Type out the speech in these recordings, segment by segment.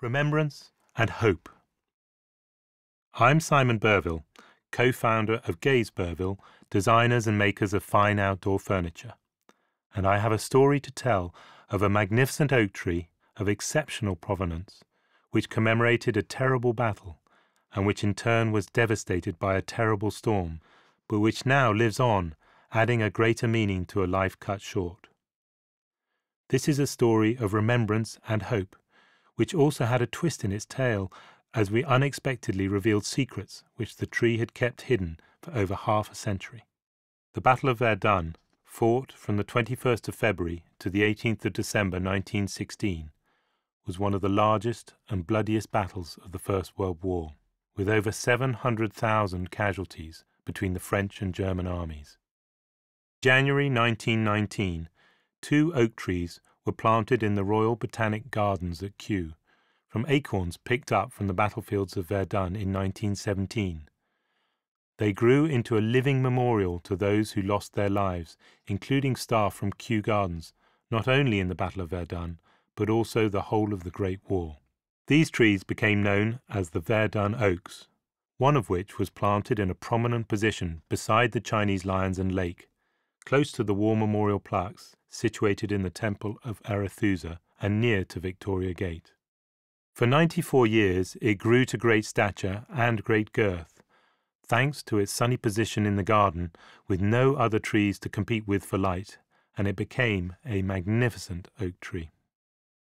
Remembrance and Hope. I'm Simon Burvill, co founder of Gaze Burvill, designers and makers of fine outdoor furniture. And I have a story to tell of a magnificent oak tree of exceptional provenance, which commemorated a terrible battle, and which in turn was devastated by a terrible storm, but which now lives on, adding a greater meaning to a life cut short. This is a story of remembrance and hope, which also had a twist in its tale as we unexpectedly revealed secrets which the tree had kept hidden for over half a century. The Battle of Verdun, fought from the 21st of February to the 18th of December 1916, was one of the largest and bloodiest battles of the First World War, with over 700,000 casualties between the French and German armies. January 1919, two oak trees were planted in the Royal Botanic Gardens at Kew, from acorns picked up from the battlefields of Verdun in 1917. They grew into a living memorial to those who lost their lives, including staff from Kew Gardens, not only in the Battle of Verdun, but also the whole of the Great War. These trees became known as the Verdun Oaks, one of which was planted in a prominent position beside the Chinese lions and lake, close to the war memorial plaques situated in the temple of Arethusa and near to Victoria Gate. For 94 years it grew to great stature and great girth, thanks to its sunny position in the garden with no other trees to compete with for light, and it became a magnificent oak tree.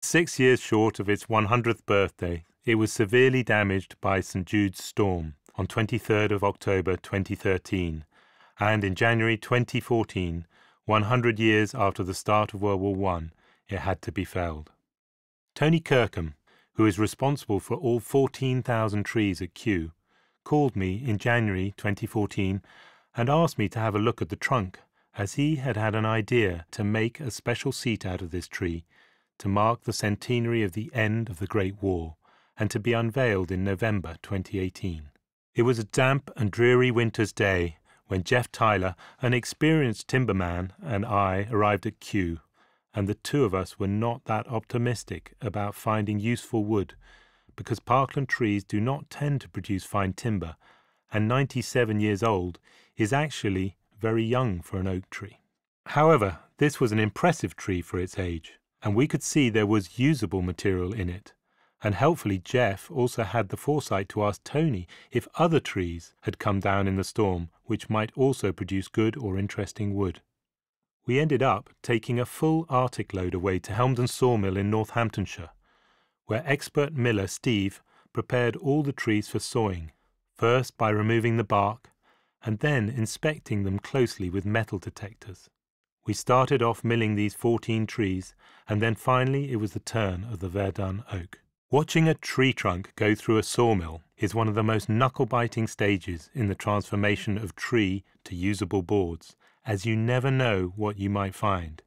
Six years short of its 100th birthday, it was severely damaged by St. Jude's storm on 23rd of October 2013 and in January 2014, 100 years after the start of World War I, it had to be felled. Tony Kirkham, who is responsible for all 14,000 trees at Kew, called me in January 2014 and asked me to have a look at the trunk, as he had had an idea to make a special seat out of this tree to mark the centenary of the end of the Great War and to be unveiled in November 2018. It was a damp and dreary winter's day when Jeff Tyler, an experienced timberman, and I arrived at Kew, and the two of us were not that optimistic about finding useful wood, because parkland trees do not tend to produce fine timber, and 97 years old is actually very young for an oak tree. However, this was an impressive tree for its age, and we could see there was usable material in it, and helpfully Jeff also had the foresight to ask Tony if other trees had come down in the storm which might also produce good or interesting wood. We ended up taking a full Arctic load away to Helmdon Sawmill in Northamptonshire, where expert miller Steve prepared all the trees for sawing, first by removing the bark and then inspecting them closely with metal detectors. We started off milling these 14 trees, and then finally it was the turn of the Verdun oak. Watching a tree trunk go through a sawmill is one of the most knuckle biting stages in the transformation of tree to usable boards, as you never know what you might find.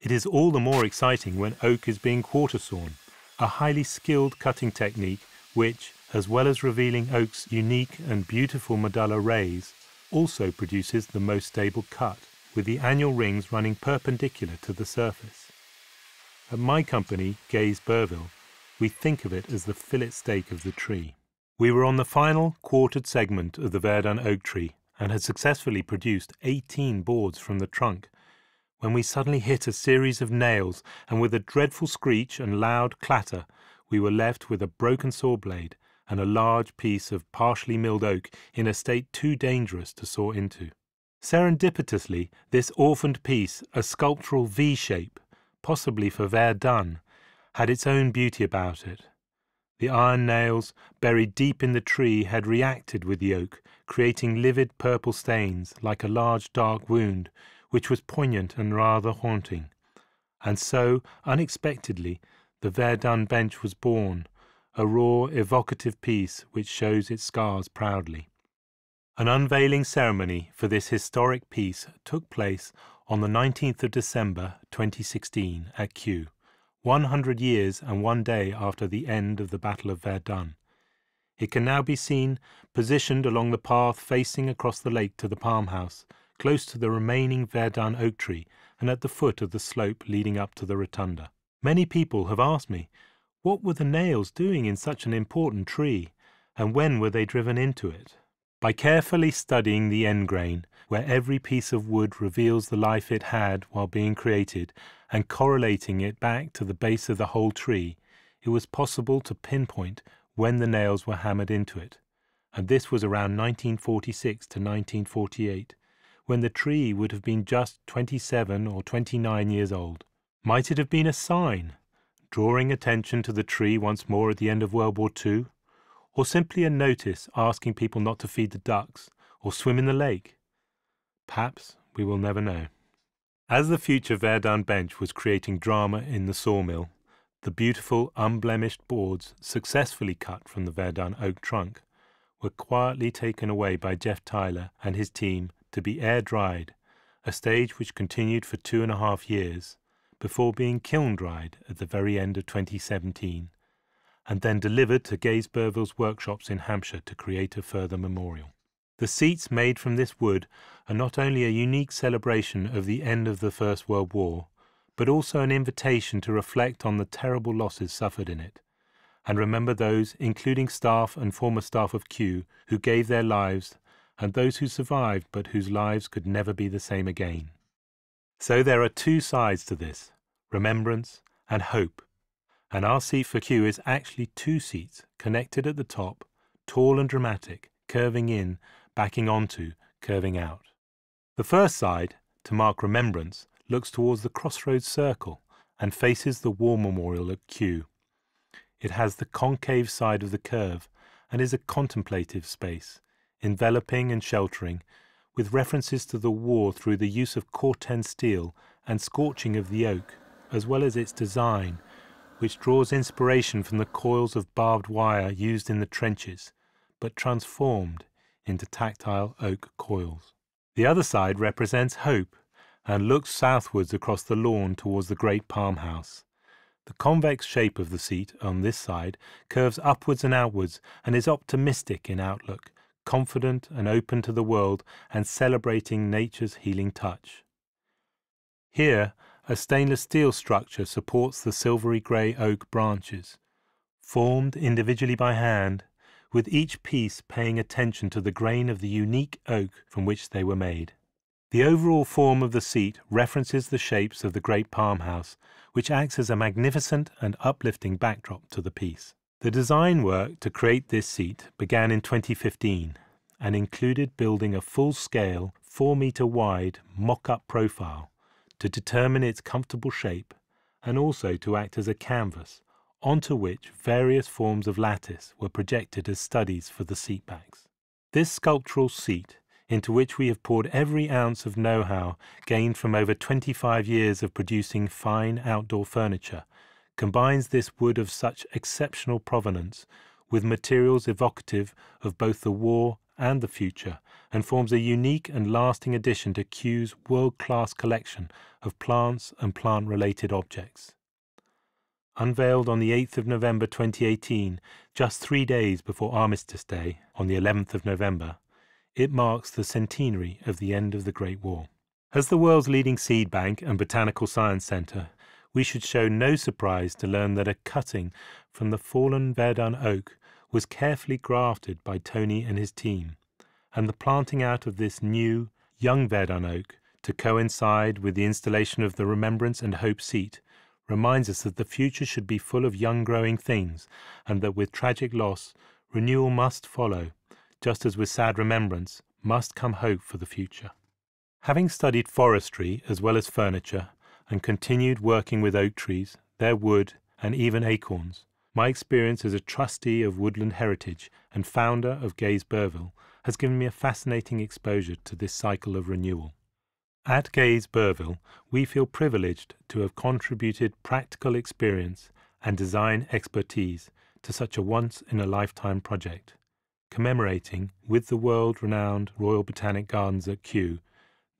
It is all the more exciting when oak is being quarter sawn, a highly skilled cutting technique which, as well as revealing oak's unique and beautiful medulla rays, also produces the most stable cut, with the annual rings running perpendicular to the surface. At my company, Gaze Burvill, we think of it as the fillet steak of the tree. We were on the final quartered segment of the Verdun oak tree and had successfully produced 18 boards from the trunk when we suddenly hit a series of nails, and with a dreadful screech and loud clatter, we were left with a broken saw blade and a large piece of partially milled oak in a state too dangerous to saw into. Serendipitously, this orphaned piece, a sculptural V shape, possibly for Verdun, had its own beauty about it. The iron nails, buried deep in the tree, had reacted with the oak, creating livid purple stains like a large dark wound, which was poignant and rather haunting. And so, unexpectedly, the Verdun bench was born, a raw, evocative piece which shows its scars proudly. An unveiling ceremony for this historic piece took place on the 19th of December 2016 at Kew, 100 years and one day after the end of the Battle of Verdun. It can now be seen positioned along the path facing across the lake to the palm house, close to the remaining Verdun oak tree and at the foot of the slope leading up to the rotunda. Many people have asked me, What were the nails doing in such an important tree, and when were they driven into it? By carefully studying the end grain, where every piece of wood reveals the life it had while being created, and correlating it back to the base of the whole tree, it was possible to pinpoint when the nails were hammered into it. And this was around 1946 to 1948, when the tree would have been just 27 or 29 years old. Might it have been a sign, drawing attention to the tree once more at the end of World War II? Or simply a notice asking people not to feed the ducks or swim in the lake? Perhaps we will never know. As the future Verdun bench was creating drama in the sawmill, the beautiful unblemished boards successfully cut from the Verdun oak trunk were quietly taken away by Jeff Tyler and his team to be air dried, a stage which continued for two and a half years before being kiln dried at the very end of 2017, and then delivered to Gaze Burvill's workshops in Hampshire to create a further memorial. The seats made from this wood are not only a unique celebration of the end of the First World War, but also an invitation to reflect on the terrible losses suffered in it, and remember those, including staff and former staff of Kew, who gave their lives, and those who survived but whose lives could never be the same again. So there are two sides to this remembrance and hope. And our seat for Kew is actually two seats connected at the top, tall and dramatic, curving in backing onto, curving out. The first side, to mark remembrance, looks towards the Crossroads Circle and faces the War Memorial at Kew. It has the concave side of the curve and is a contemplative space, enveloping and sheltering, with references to the war through the use of Corten steel and scorching of the oak, as well as its design, which draws inspiration from the coils of barbed wire used in the trenches, but transformed into tactile oak coils. The other side represents hope and looks southwards across the lawn towards the great palm house. The convex shape of the seat on this side curves upwards and outwards and is optimistic in outlook, confident and open to the world and celebrating nature's healing touch. Here, a stainless steel structure supports the silvery grey oak branches, formed individually by hand with each piece paying attention to the grain of the unique oak from which they were made. The overall form of the seat references the shapes of the great palm house, which acts as a magnificent and uplifting backdrop to the piece. The design work to create this seat began in 2015 and included building a full-scale, 4-metre wide mock-up profile to determine its comfortable shape and also to act as a canvas onto which various forms of lattice were projected as studies for the seat backs. This sculptural seat, into which we have poured every ounce of know-how gained from over 25 years of producing fine outdoor furniture, combines this wood of such exceptional provenance with materials evocative of both the war and the future, and forms a unique and lasting addition to Kew's world-class collection of plants and plant-related objects unveiled on the 8th of November 2018, just three days before Armistice Day, on the 11th of November, it marks the centenary of the end of the Great War. As the world's leading seed bank and botanical science centre, we should show no surprise to learn that a cutting from the fallen Verdun oak was carefully grafted by Tony and his team, and the planting out of this new, young Verdun oak to coincide with the installation of the Remembrance and Hope seat reminds us that the future should be full of young growing things, and that with tragic loss, renewal must follow, just as with sad remembrance must come hope for the future. Having studied forestry as well as furniture, and continued working with oak trees, their wood, and even acorns, my experience as a trustee of woodland heritage and founder of Gaze Burvill has given me a fascinating exposure to this cycle of renewal. At Gaze Burvill, we feel privileged to have contributed practical experience and design expertise to such a once in a lifetime project, commemorating, with the world renowned Royal Botanic Gardens at Kew,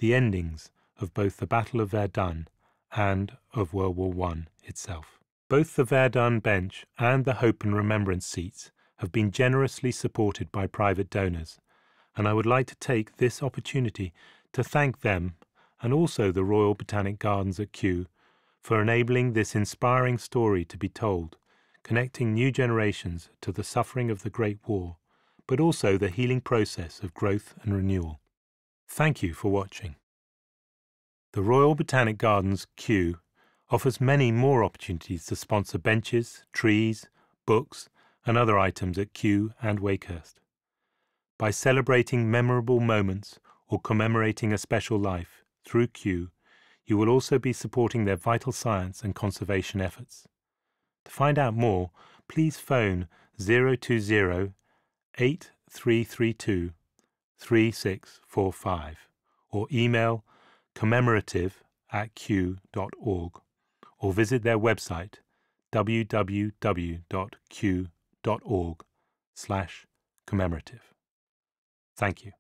the endings of both the Battle of Verdun and of World War I itself. Both the Verdun bench and the Hope and Remembrance seats have been generously supported by private donors, and I would like to take this opportunity to thank them and also the Royal Botanic Gardens at Kew for enabling this inspiring story to be told, connecting new generations to the suffering of the Great War, but also the healing process of growth and renewal. Thank you for watching. The Royal Botanic Gardens Kew offers many more opportunities to sponsor benches, trees, books, and other items at Kew and Wakehurst. By celebrating memorable moments or commemorating a special life through Kew, you will also be supporting their vital science and conservation efforts. To find out more, please phone 020 8332 3645 or email commemorative at kew.org or visit their website www.kew.org slash commemorative. Thank you.